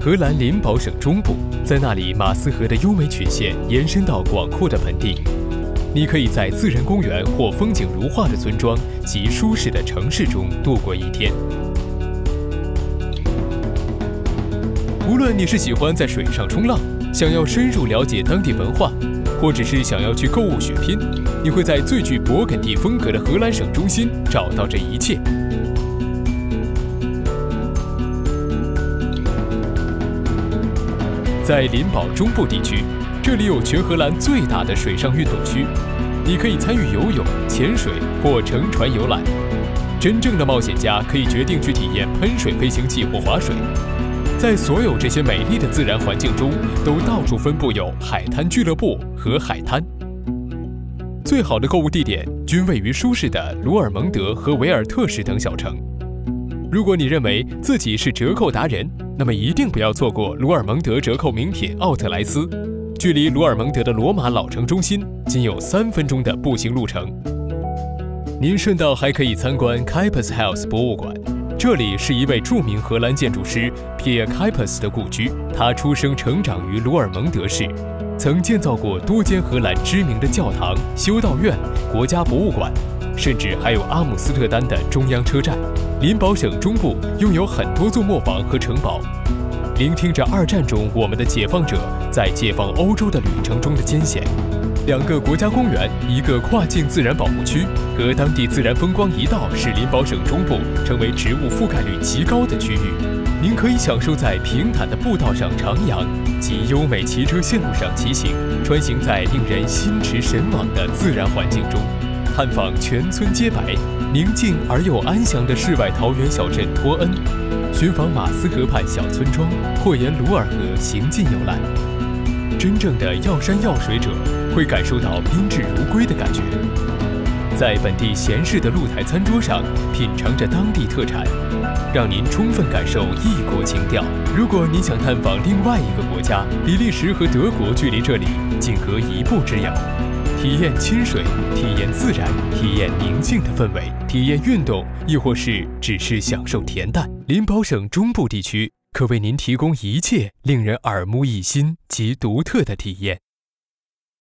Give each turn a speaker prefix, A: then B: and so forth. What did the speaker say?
A: 荷兰林堡省中部，在那里，马斯河的优美曲线延伸到广阔的盆地。你可以在自然公园或风景如画的村庄及舒适的城市中度过一天。无论你是喜欢在水上冲浪，想要深入了解当地文化，或者是想要去购物血拼，你会在最具勃艮第风格的荷兰省中心找到这一切。在林堡中部地区，这里有全荷兰最大的水上运动区，你可以参与游泳、潜水或乘船游览。真正的冒险家可以决定去体验喷水飞行器或划水。在所有这些美丽的自然环境中，都到处分布有海滩俱乐部和海滩。最好的购物地点均位于舒适的鲁尔蒙德和维尔特市等小城。如果你认为自己是折扣达人，那么一定不要错过鲁尔蒙德折扣名品奥特莱斯。距离鲁尔蒙德的罗马老城中心仅有三分钟的步行路程。您顺道还可以参观 Kipes House 博物馆，这里是一位著名荷兰建筑师 Pierre Kipes 的故居。他出生成长于鲁尔蒙德市，曾建造过多间荷兰知名的教堂、修道院、国家博物馆。甚至还有阿姆斯特丹的中央车站。林堡省中部拥有很多座磨坊和城堡。聆听着二战中我们的解放者在解放欧洲的旅程中的艰险。两个国家公园、一个跨境自然保护区和当地自然风光一道，使林堡省中部成为植物覆盖率极高的区域。您可以享受在平坦的步道上徜徉，及优美骑车线路上骑行，穿行在令人心驰神往的自然环境中。探访全村皆白、宁静而又安详的世外桃源小镇托恩，寻访马斯河畔小村庄，或沿鲁尔河行进游览。真正的要山要水者会感受到宾至如归的感觉，在本地闲适的露台餐桌上品尝着当地特产，让您充分感受异国情调。如果您想探访另外一个国家，比利时和德国距离这里仅隔一步之遥。体验清水，体验自然，体验宁静的氛围，体验运动，亦或是只是享受恬淡。林堡省中部地区可为您提供一切令人耳目一新及独特的体验。